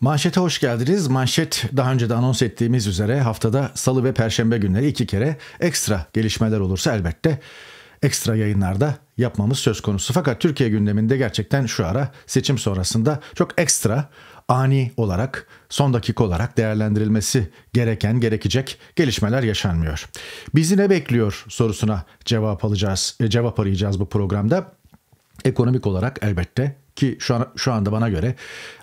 Manşete hoş geldiniz. Manşet daha önce de anons ettiğimiz üzere haftada salı ve perşembe günleri iki kere ekstra gelişmeler olursa elbette ekstra yayınlarda yapmamız söz konusu. Fakat Türkiye gündeminde gerçekten şu ara seçim sonrasında çok ekstra ani olarak son dakika olarak değerlendirilmesi gereken gerekecek gelişmeler yaşanmıyor. Bizi ne bekliyor sorusuna cevap alacağız, e, cevap arayacağız bu programda. Ekonomik olarak elbette ki şu, an, şu anda bana göre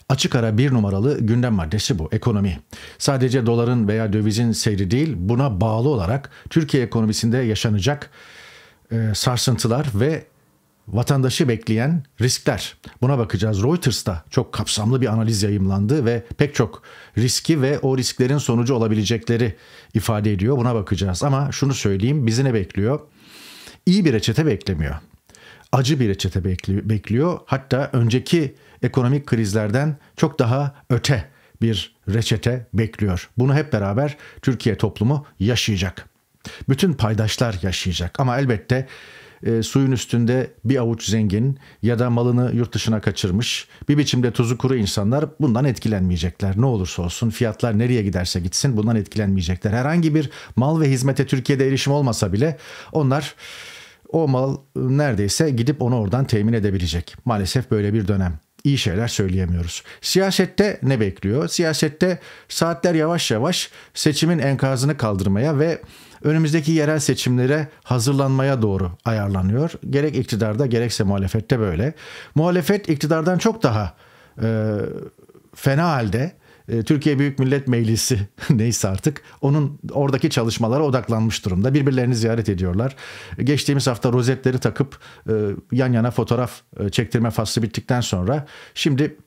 açık ara bir numaralı gündem maddesi bu ekonomi. Sadece doların veya dövizin seyri değil buna bağlı olarak Türkiye ekonomisinde yaşanacak e, sarsıntılar ve vatandaşı bekleyen riskler. Buna bakacağız. Reuters'ta çok kapsamlı bir analiz yayımlandı ve pek çok riski ve o risklerin sonucu olabilecekleri ifade ediyor. Buna bakacağız. Ama şunu söyleyeyim bizi ne bekliyor? İyi bir reçete beklemiyor. Acı bir reçete bekliyor. Hatta önceki ekonomik krizlerden çok daha öte bir reçete bekliyor. Bunu hep beraber Türkiye toplumu yaşayacak. Bütün paydaşlar yaşayacak ama elbette e, suyun üstünde bir avuç zengin ya da malını yurt dışına kaçırmış bir biçimde tuzu kuru insanlar bundan etkilenmeyecekler. Ne olursa olsun fiyatlar nereye giderse gitsin bundan etkilenmeyecekler. Herhangi bir mal ve hizmete Türkiye'de erişim olmasa bile onlar o mal neredeyse gidip onu oradan temin edebilecek. Maalesef böyle bir dönem iyi şeyler söyleyemiyoruz. Siyasette ne bekliyor? Siyasette saatler yavaş yavaş seçimin enkazını kaldırmaya ve önümüzdeki yerel seçimlere hazırlanmaya doğru ayarlanıyor. Gerek iktidarda gerekse muhalefette böyle. Muhalefet iktidardan çok daha e, fena halde e, Türkiye Büyük Millet Meclisi neyse artık onun oradaki çalışmalara odaklanmış durumda. Birbirlerini ziyaret ediyorlar. Geçtiğimiz hafta rozetleri takıp e, yan yana fotoğraf e, çektirme faslı bittikten sonra şimdi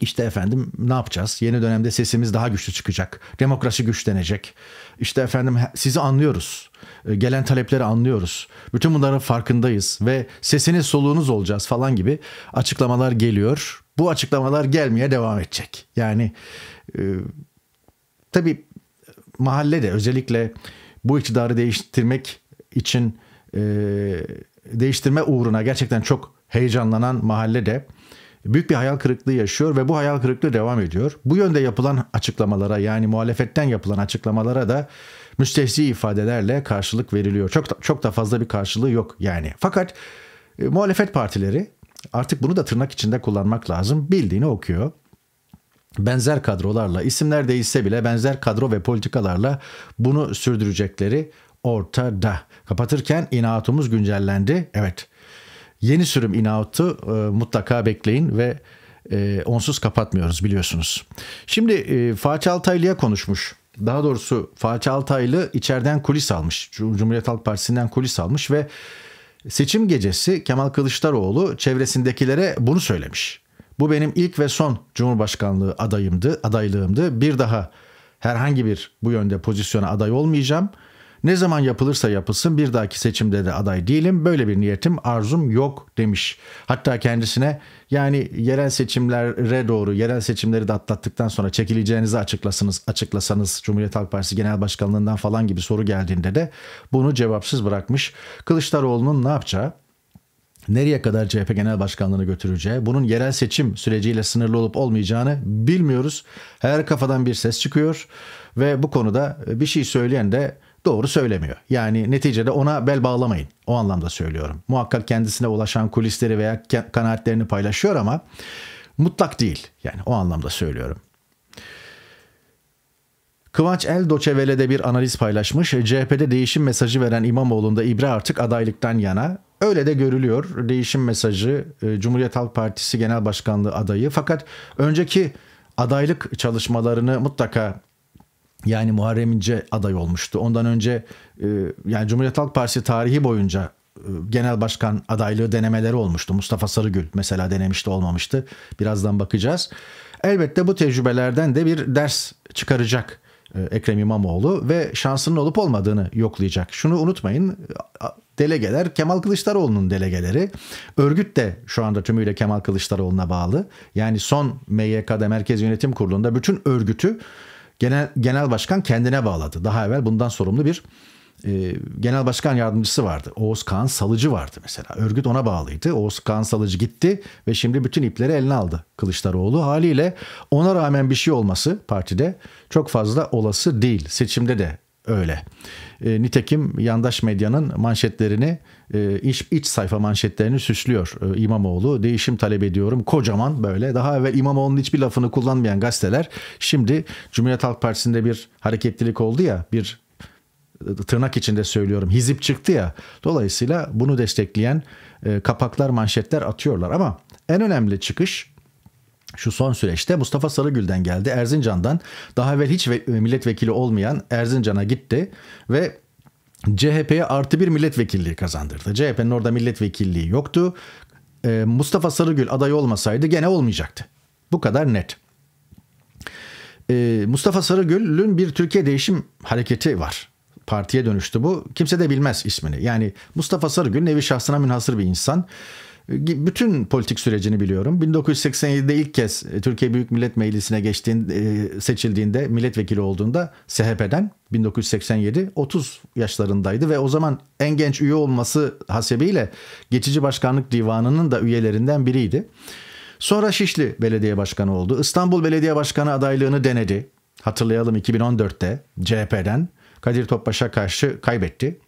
işte efendim ne yapacağız? Yeni dönemde sesimiz daha güçlü çıkacak. Demokrasi güçlenecek. İşte efendim sizi anlıyoruz. Gelen talepleri anlıyoruz. Bütün bunların farkındayız ve sesiniz soluğunuz olacağız falan gibi açıklamalar geliyor bu açıklamalar gelmeye devam edecek. Yani e, tabii mahallede özellikle bu iktidarı değiştirmek için e, değiştirme uğruna gerçekten çok heyecanlanan mahallede büyük bir hayal kırıklığı yaşıyor ve bu hayal kırıklığı devam ediyor. Bu yönde yapılan açıklamalara yani muhalefetten yapılan açıklamalara da müstehzi ifadelerle karşılık veriliyor. Çok çok da fazla bir karşılığı yok yani. Fakat e, muhalefet partileri Artık bunu da tırnak içinde kullanmak lazım. Bildiğini okuyor. Benzer kadrolarla, isimler değişse bile benzer kadro ve politikalarla bunu sürdürecekleri ortada. Kapatırken inatımız güncellendi. Evet. Yeni sürüm inatı e, mutlaka bekleyin ve e, onsuz kapatmıyoruz biliyorsunuz. Şimdi e, Fatih Altaylı'ya konuşmuş. Daha doğrusu Fatih Altaylı içeriden kulis almış. Cumhuriyet Halk Partisi'nden kulis almış ve Seçim gecesi Kemal Kılıçdaroğlu çevresindekilere bunu söylemiş. Bu benim ilk ve son Cumhurbaşkanlığı adayımdı, adaylığımdı. Bir daha herhangi bir bu yönde pozisyona aday olmayacağım. Ne zaman yapılırsa yapılsın bir dahaki seçimde de aday değilim. Böyle bir niyetim, arzum yok demiş. Hatta kendisine yani yerel seçimlere doğru, yerel seçimleri de atlattıktan sonra çekileceğinizi açıklasınız, açıklasanız Cumhuriyet Halk Partisi Genel Başkanlığından falan gibi soru geldiğinde de bunu cevapsız bırakmış. Kılıçdaroğlu'nun ne yapacağı nereye kadar CHP Genel Başkanlığı'nı götüreceği, bunun yerel seçim süreciyle sınırlı olup olmayacağını bilmiyoruz. Her kafadan bir ses çıkıyor ve bu konuda bir şey söyleyen de doğru söylemiyor. Yani neticede ona bel bağlamayın. O anlamda söylüyorum. Muhakkak kendisine ulaşan kulisleri veya kanaatlerini paylaşıyor ama mutlak değil. Yani o anlamda söylüyorum. Kıvanç El Doçevele'de bir analiz paylaşmış. CHP'de değişim mesajı veren İmamoğlu'nda İbre artık adaylıktan yana. Öyle de görülüyor. Değişim mesajı e, Cumhuriyet Halk Partisi Genel Başkanlığı adayı. Fakat önceki adaylık çalışmalarını mutlaka yani Muharrem İnce aday olmuştu. Ondan önce e, yani Cumhuriyet Halk Partisi tarihi boyunca e, genel başkan adaylığı denemeleri olmuştu. Mustafa Sarıgül mesela denemişti olmamıştı. Birazdan bakacağız. Elbette bu tecrübelerden de bir ders çıkaracak e, Ekrem İmamoğlu ve şansının olup olmadığını yoklayacak. Şunu unutmayın delegeler Kemal Kılıçdaroğlu'nun delegeleri. Örgüt de şu anda tümüyle Kemal Kılıçdaroğlu'na bağlı. Yani son MYK'da Merkez Yönetim Kurulu'nda bütün örgütü genel, genel başkan kendine bağladı. Daha evvel bundan sorumlu bir e, genel başkan yardımcısı vardı. Oğuz Kağan Salıcı vardı mesela. Örgüt ona bağlıydı. Oğuz Kağan Salıcı gitti ve şimdi bütün ipleri eline aldı Kılıçdaroğlu. Haliyle ona rağmen bir şey olması partide çok fazla olası değil. Seçimde de öyle. E, nitekim yandaş medyanın manşetlerini e, iç, iç sayfa manşetlerini süslüyor e, İmamoğlu. Değişim talep ediyorum. Kocaman böyle daha evvel İmamoğlu'nun hiçbir lafını kullanmayan gazeteler şimdi Cumhuriyet Halk Partisi'nde bir hareketlilik oldu ya bir e, tırnak içinde söylüyorum hizip çıktı ya. Dolayısıyla bunu destekleyen e, kapaklar manşetler atıyorlar ama en önemli çıkış şu son süreçte Mustafa Sarıgül'den geldi. Erzincan'dan daha evvel hiç milletvekili olmayan Erzincan'a gitti ve CHP'ye artı bir milletvekilliği kazandırdı. CHP'nin orada milletvekilliği yoktu. Ee, Mustafa Sarıgül aday olmasaydı gene olmayacaktı. Bu kadar net. Ee, Mustafa Sarıgül'ün bir Türkiye Değişim Hareketi var. Partiye dönüştü bu. Kimse de bilmez ismini. Yani Mustafa Sarıgül nevi şahsına münhasır bir insan. Bütün politik sürecini biliyorum. 1987'de ilk kez e, Türkiye Büyük Millet Meclisi'ne geçtiğinde, seçildiğinde milletvekili olduğunda SHP'den 1987 30 yaşlarındaydı ve o zaman en genç üye olması hasebiyle geçici başkanlık divanının da üyelerinden biriydi. Sonra Şişli Belediye Başkanı oldu. İstanbul Belediye Başkanı adaylığını denedi. Hatırlayalım 2014'te CHP'den Kadir Topbaş'a karşı kaybetti.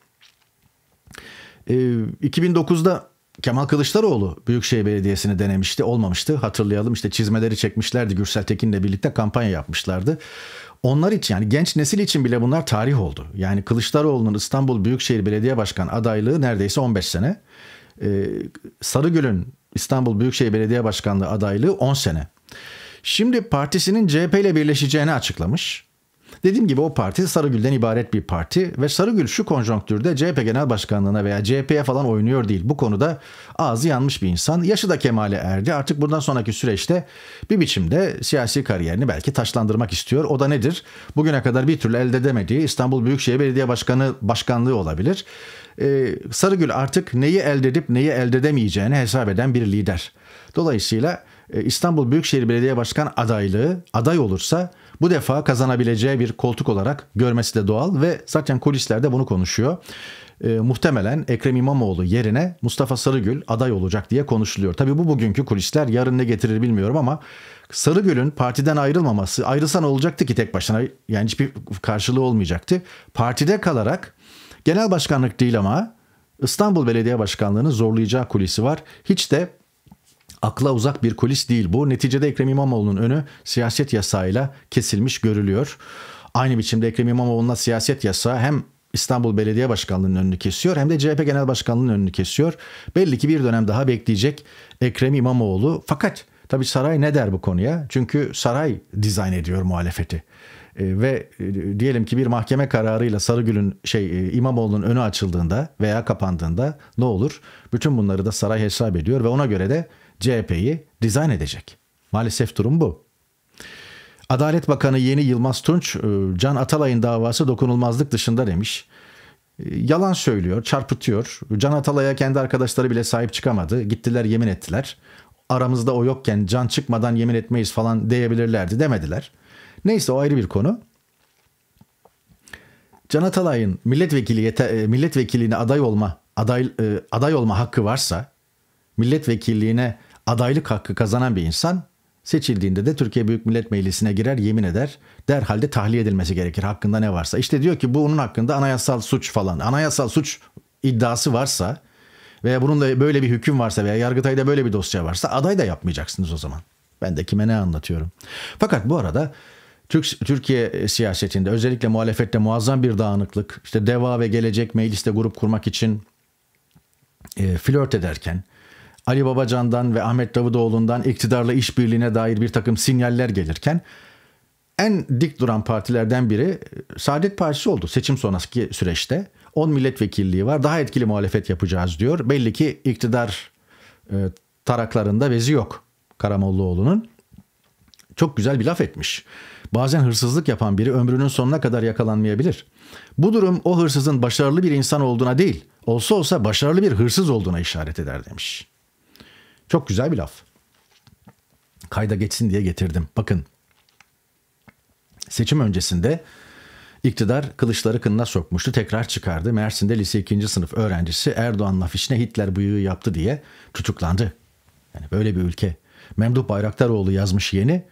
2009'da e, Kemal Kılıçdaroğlu Büyükşehir Belediyesi'ni denemişti. Olmamıştı. Hatırlayalım işte çizmeleri çekmişlerdi. Gürsel Tekin'le birlikte kampanya yapmışlardı. Onlar için yani genç nesil için bile bunlar tarih oldu. Yani Kılıçdaroğlu'nun İstanbul Büyükşehir Belediye Başkan adaylığı neredeyse 15 sene. Ee, Sarıgül'ün İstanbul Büyükşehir Belediye Başkanlığı adaylığı 10 sene. Şimdi partisinin CHP ile birleşeceğini açıklamış. Dediğim gibi o parti Sarıgül'den ibaret bir parti ve Sarıgül şu konjonktürde CHP Genel Başkanlığına veya CHP'ye falan oynuyor değil. Bu konuda ağzı yanmış bir insan. Yaşı da kemale erdi. Artık bundan sonraki süreçte bir biçimde siyasi kariyerini belki taşlandırmak istiyor. O da nedir? Bugüne kadar bir türlü elde edemediği İstanbul Büyükşehir Belediye Başkanı başkanlığı olabilir. Ee, Sarıgül artık neyi elde edip neyi elde edemeyeceğini hesap eden bir lider. Dolayısıyla e, İstanbul Büyükşehir Belediye Başkan adaylığı aday olursa bu defa kazanabileceği bir koltuk olarak görmesi de doğal ve zaten kulislerde bunu konuşuyor. E, muhtemelen Ekrem İmamoğlu yerine Mustafa Sarıgül aday olacak diye konuşuluyor. Tabii bu bugünkü kulisler yarın ne getirir bilmiyorum ama Sarıgül'ün partiden ayrılmaması ayrılsa ne olacaktı ki tek başına yani hiçbir karşılığı olmayacaktı. Partide kalarak genel başkanlık değil ama İstanbul Belediye Başkanlığı'nı zorlayacağı kulisi var. Hiç de akla uzak bir kulis değil bu. Neticede Ekrem İmamoğlu'nun önü siyaset yasağıyla kesilmiş görülüyor. Aynı biçimde Ekrem İmamoğlu'na siyaset yasağı hem İstanbul Belediye Başkanlığı'nın önünü kesiyor hem de CHP Genel Başkanlığı'nın önünü kesiyor. Belli ki bir dönem daha bekleyecek Ekrem İmamoğlu. Fakat tabii saray ne der bu konuya? Çünkü saray dizayn ediyor muhalefeti. E, ve e, diyelim ki bir mahkeme kararıyla Sarıgül'ün şey e, İmamoğlu'nun önü açıldığında veya kapandığında ne olur? Bütün bunları da saray hesap ediyor ve ona göre de CHP'yi dizayn edecek. Maalesef durum bu. Adalet Bakanı Yeni Yılmaz Tunç, e, Can Atalay'ın davası dokunulmazlık dışında demiş. E, yalan söylüyor, çarpıtıyor. Can Atalay'a kendi arkadaşları bile sahip çıkamadı. Gittiler yemin ettiler. Aramızda o yokken can çıkmadan yemin etmeyiz falan diyebilirlerdi demediler. Neyse o ayrı bir konu. Can Atalay'ın milletvekili e, milletvekilliğine aday olma aday aday olma hakkı varsa milletvekilliğine adaylık hakkı kazanan bir insan seçildiğinde de Türkiye Büyük Millet Meclisi'ne girer yemin eder. Derhalde tahliye edilmesi gerekir hakkında ne varsa. İşte diyor ki bu onun hakkında anayasal suç falan. Anayasal suç iddiası varsa veya bunun da böyle bir hüküm varsa veya Yargıtay'da böyle bir dosya varsa aday da yapmayacaksınız o zaman. Ben de kime ne anlatıyorum. Fakat bu arada Türk, Türkiye siyasetinde özellikle muhalefette muazzam bir dağınıklık, işte DEVA ve Gelecek mecliste grup kurmak için e, flört ederken, Ali Babacan'dan ve Ahmet Davutoğlu'ndan iktidarla işbirliğine dair bir takım sinyaller gelirken en dik duran partilerden biri Saadet Partisi oldu seçim sonrası süreçte. 10 milletvekilliği var. Daha etkili muhalefet yapacağız diyor. Belli ki iktidar e, taraklarında bezi yok Karamollaoğlu'nun. Çok güzel bir laf etmiş. Bazen hırsızlık yapan biri ömrünün sonuna kadar yakalanmayabilir. Bu durum o hırsızın başarılı bir insan olduğuna değil, olsa olsa başarılı bir hırsız olduğuna işaret eder demiş. Çok güzel bir laf. Kayda geçsin diye getirdim. Bakın. Seçim öncesinde İktidar kılıçları kınına sokmuştu. Tekrar çıkardı. Mersin'de lise 2. sınıf öğrencisi Erdoğan'ın afişine Hitler bıyığı yaptı diye tutuklandı. Yani böyle bir ülke. Memduh Bayraktaroğlu yazmış yeni.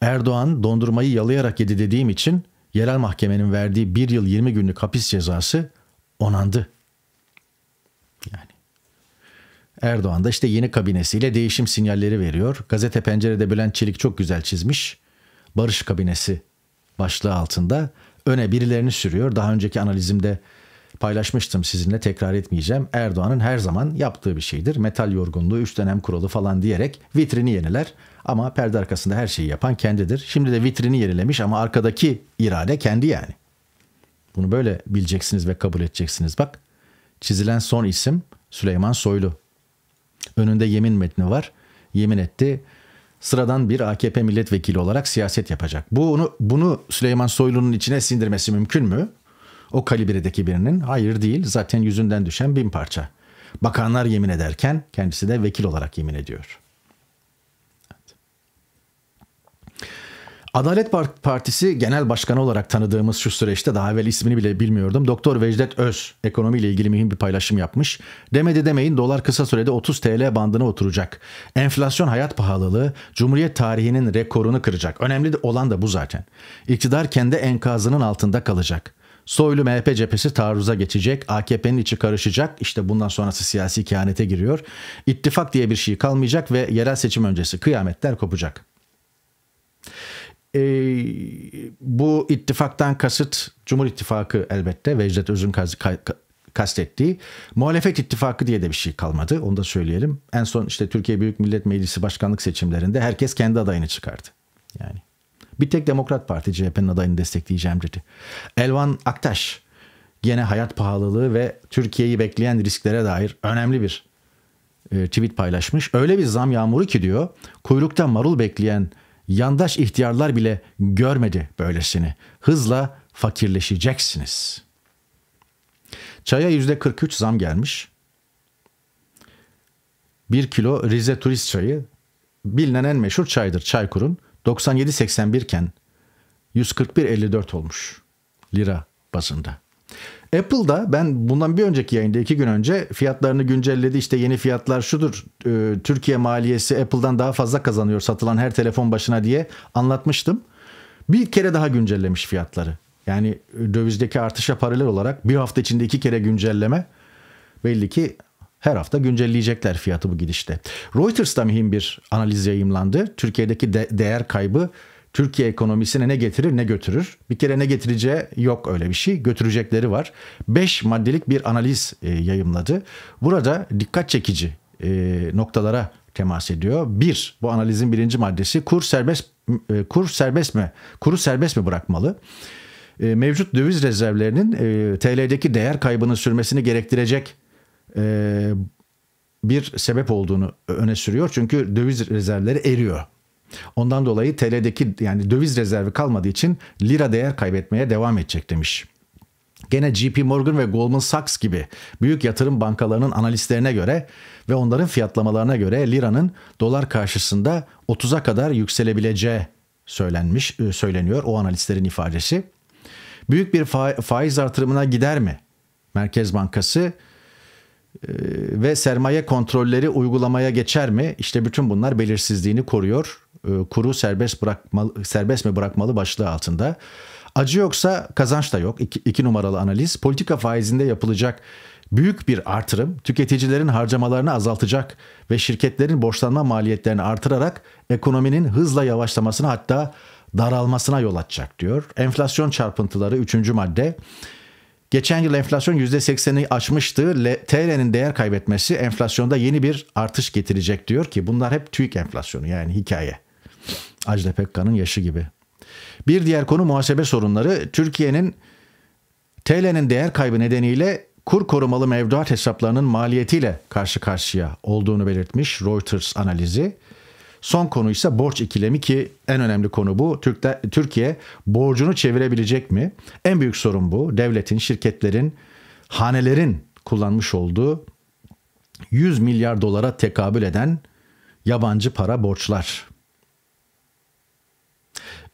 Erdoğan dondurmayı yalayarak yedi dediğim için yerel mahkemenin verdiği bir yıl 20 günlük hapis cezası onandı. Yani Erdoğan da işte yeni kabinesiyle değişim sinyalleri veriyor. Gazete Pencere'de Bülent Çelik çok güzel çizmiş. Barış kabinesi başlığı altında öne birilerini sürüyor. Daha önceki analizimde paylaşmıştım sizinle tekrar etmeyeceğim. Erdoğan'ın her zaman yaptığı bir şeydir. Metal yorgunluğu, üç dönem kuralı falan diyerek vitrini yeniler. Ama perde arkasında her şeyi yapan kendidir. Şimdi de vitrini yenilemiş ama arkadaki irade kendi yani. Bunu böyle bileceksiniz ve kabul edeceksiniz. Bak çizilen son isim Süleyman Soylu. Önünde yemin metni var. Yemin etti sıradan bir AKP milletvekili olarak siyaset yapacak. Bunu, bunu Süleyman Soylu'nun içine sindirmesi mümkün mü? O kalibredeki birinin hayır değil zaten yüzünden düşen bin parça. Bakanlar yemin ederken kendisi de vekil olarak yemin ediyor. Adalet Partisi Genel Başkanı olarak tanıdığımız şu süreçte daha evvel ismini bile bilmiyordum. Doktor Vecdet Öz ekonomiyle ilgili mühim bir paylaşım yapmış. Demedi demeyin dolar kısa sürede 30 TL bandına oturacak. Enflasyon hayat pahalılığı Cumhuriyet tarihinin rekorunu kıracak. Önemli olan da bu zaten. İktidar kendi enkazının altında kalacak. Soylu MHP cephesi taarruza geçecek. AKP'nin içi karışacak. İşte bundan sonrası siyasi kehanete giriyor. İttifak diye bir şey kalmayacak ve yerel seçim öncesi kıyametler kopacak e, bu ittifaktan kasıt Cumhur İttifakı elbette Vecdet Öz'ün kastettiği. Muhalefet ittifakı diye de bir şey kalmadı. Onu da söyleyelim. En son işte Türkiye Büyük Millet Meclisi başkanlık seçimlerinde herkes kendi adayını çıkardı. Yani bir tek Demokrat Parti CHP'nin adayını destekleyeceğim dedi. Elvan Aktaş gene hayat pahalılığı ve Türkiye'yi bekleyen risklere dair önemli bir e, tweet paylaşmış. Öyle bir zam yağmuru ki diyor kuyrukta marul bekleyen yandaş ihtiyarlar bile görmedi böylesini. Hızla fakirleşeceksiniz. Çaya yüzde 43 zam gelmiş. Bir kilo Rize turist çayı bilinen en meşhur çaydır Çaykur'un. 97.81 iken 141.54 olmuş lira bazında. Apple'da ben bundan bir önceki yayında iki gün önce fiyatlarını güncelledi. İşte yeni fiyatlar şudur. E, Türkiye maliyesi Apple'dan daha fazla kazanıyor satılan her telefon başına diye anlatmıştım. Bir kere daha güncellemiş fiyatları. Yani dövizdeki artışa paralel olarak bir hafta içinde iki kere güncelleme belli ki her hafta güncelleyecekler fiyatı bu gidişte. Reuters'ta mühim bir analiz yayımlandı. Türkiye'deki de- değer kaybı Türkiye ekonomisine ne getirir ne götürür. Bir kere ne getireceği yok öyle bir şey. Götürecekleri var. Beş maddelik bir analiz e, yayımladı. Burada dikkat çekici e, noktalara temas ediyor. Bir, bu analizin birinci maddesi kur serbest e, kur serbest mi? Kuru serbest mi bırakmalı? E, mevcut döviz rezervlerinin e, TL'deki değer kaybının sürmesini gerektirecek e, bir sebep olduğunu öne sürüyor. Çünkü döviz rezervleri eriyor. Ondan dolayı TL'deki yani döviz rezervi kalmadığı için lira değer kaybetmeye devam edecek demiş. Gene JP Morgan ve Goldman Sachs gibi büyük yatırım bankalarının analistlerine göre ve onların fiyatlamalarına göre liranın dolar karşısında 30'a kadar yükselebileceği söylenmiş e, söyleniyor o analistlerin ifadesi. Büyük bir faiz artırımına gider mi? Merkez Bankası ve sermaye kontrolleri uygulamaya geçer mi? İşte bütün bunlar belirsizliğini koruyor. E, kuru serbest bırakmalı, serbest mi bırakmalı başlığı altında. Acı yoksa kazanç da yok. İki, iki numaralı analiz. Politika faizinde yapılacak büyük bir artırım tüketicilerin harcamalarını azaltacak ve şirketlerin borçlanma maliyetlerini artırarak ekonominin hızla yavaşlamasına hatta daralmasına yol açacak diyor. Enflasyon çarpıntıları üçüncü madde. Geçen yıl enflasyon %80'i aşmıştı. TL'nin değer kaybetmesi enflasyonda yeni bir artış getirecek diyor ki bunlar hep TÜİK enflasyonu yani hikaye. Ajda Pekkan'ın yaşı gibi. Bir diğer konu muhasebe sorunları. Türkiye'nin TL'nin değer kaybı nedeniyle kur korumalı mevduat hesaplarının maliyetiyle karşı karşıya olduğunu belirtmiş Reuters analizi. Son konu ise borç ikilemi ki en önemli konu bu. Türkiye borcunu çevirebilecek mi? En büyük sorun bu. Devletin, şirketlerin, hanelerin kullanmış olduğu 100 milyar dolara tekabül eden yabancı para borçlar.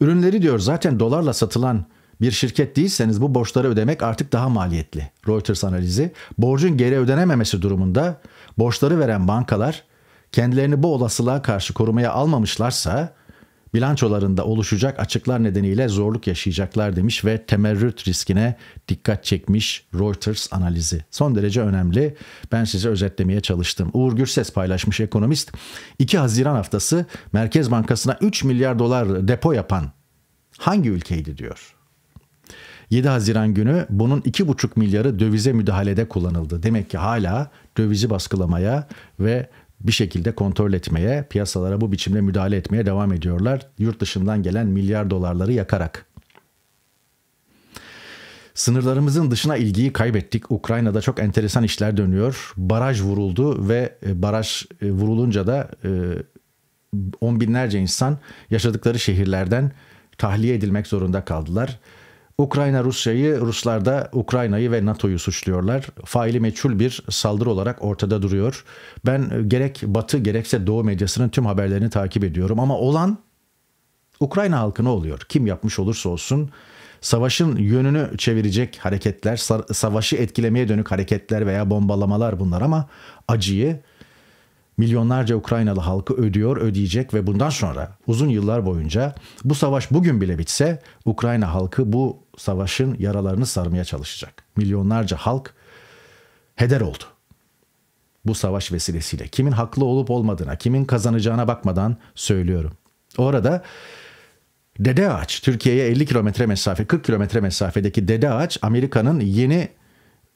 Ürünleri diyor zaten dolarla satılan bir şirket değilseniz bu borçları ödemek artık daha maliyetli. Reuters analizi. Borcun geri ödenememesi durumunda borçları veren bankalar kendilerini bu olasılığa karşı korumaya almamışlarsa bilançolarında oluşacak açıklar nedeniyle zorluk yaşayacaklar demiş ve temerrüt riskine dikkat çekmiş Reuters analizi. Son derece önemli. Ben size özetlemeye çalıştım. Uğur Gürses paylaşmış ekonomist. 2 Haziran haftası Merkez Bankası'na 3 milyar dolar depo yapan hangi ülkeydi diyor. 7 Haziran günü bunun 2,5 milyarı dövize müdahalede kullanıldı. Demek ki hala dövizi baskılamaya ve bir şekilde kontrol etmeye, piyasalara bu biçimde müdahale etmeye devam ediyorlar. Yurt dışından gelen milyar dolarları yakarak. Sınırlarımızın dışına ilgiyi kaybettik. Ukrayna'da çok enteresan işler dönüyor. Baraj vuruldu ve e, baraj e, vurulunca da e, on binlerce insan yaşadıkları şehirlerden tahliye edilmek zorunda kaldılar. Ukrayna Rusya'yı, Ruslar da Ukrayna'yı ve NATO'yu suçluyorlar. Faili meçhul bir saldırı olarak ortada duruyor. Ben gerek Batı gerekse Doğu medyasının tüm haberlerini takip ediyorum ama olan Ukrayna halkı ne oluyor? Kim yapmış olursa olsun savaşın yönünü çevirecek hareketler, savaşı etkilemeye dönük hareketler veya bombalamalar bunlar ama acıyı milyonlarca Ukraynalı halkı ödüyor, ödeyecek ve bundan sonra uzun yıllar boyunca bu savaş bugün bile bitse Ukrayna halkı bu savaşın yaralarını sarmaya çalışacak. Milyonlarca halk heder oldu. Bu savaş vesilesiyle kimin haklı olup olmadığına, kimin kazanacağına bakmadan söylüyorum. Orada Dede Ağaç, Türkiye'ye 50 kilometre mesafe, 40 kilometre mesafedeki Dede Ağaç Amerika'nın yeni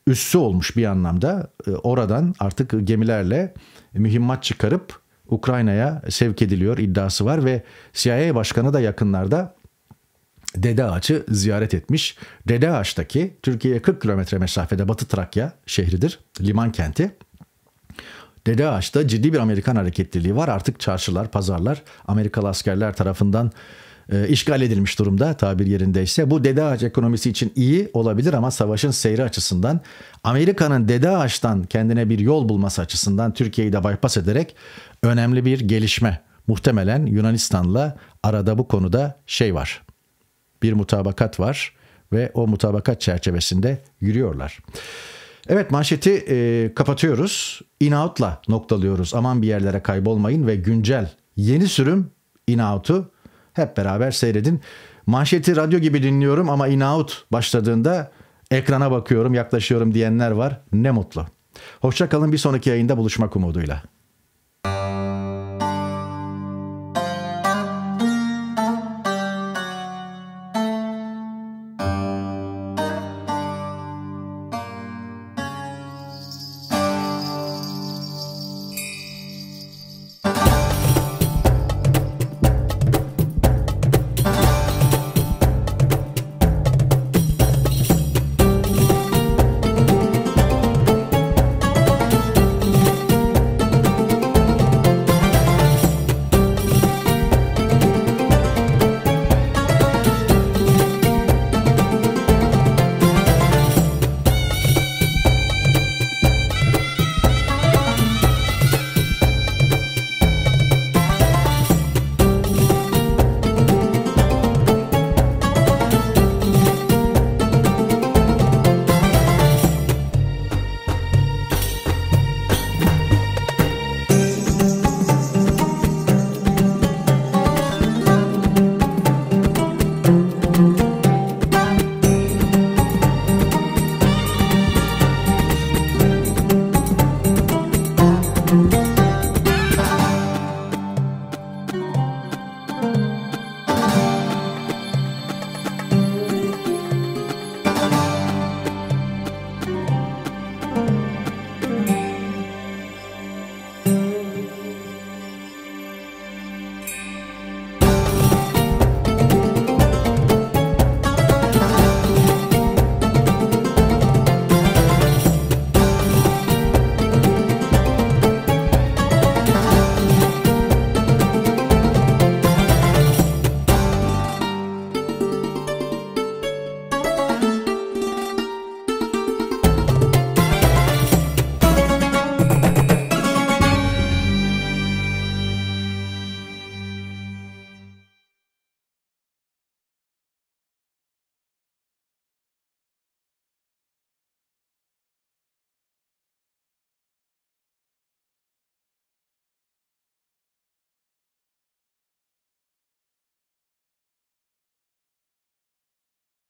üssü olmuş bir anlamda. Ee, oradan artık gemilerle mühimmat çıkarıp Ukrayna'ya sevk ediliyor iddiası var ve CIA Başkanı da yakınlarda Dede Ağaç'ı ziyaret etmiş. Dede Ağaç'taki Türkiye'ye 40 kilometre mesafede Batı Trakya şehridir, liman kenti. Dede Ağaç'ta ciddi bir Amerikan hareketliliği var. Artık çarşılar, pazarlar Amerikalı askerler tarafından e, işgal edilmiş durumda tabir yerindeyse. Bu dede ağaç ekonomisi için iyi olabilir ama savaşın seyri açısından Amerika'nın dede ağaçtan kendine bir yol bulması açısından Türkiye'yi de bypass ederek önemli bir gelişme. Muhtemelen Yunanistan'la arada bu konuda şey var. Bir mutabakat var ve o mutabakat çerçevesinde yürüyorlar. Evet manşeti e, kapatıyoruz. In-out'la noktalıyoruz. Aman bir yerlere kaybolmayın ve güncel yeni sürüm in-out'u hep beraber seyredin. Manşeti radyo gibi dinliyorum ama in-out başladığında ekrana bakıyorum, yaklaşıyorum diyenler var. Ne mutlu. Hoşça kalın bir sonraki yayında buluşmak umuduyla.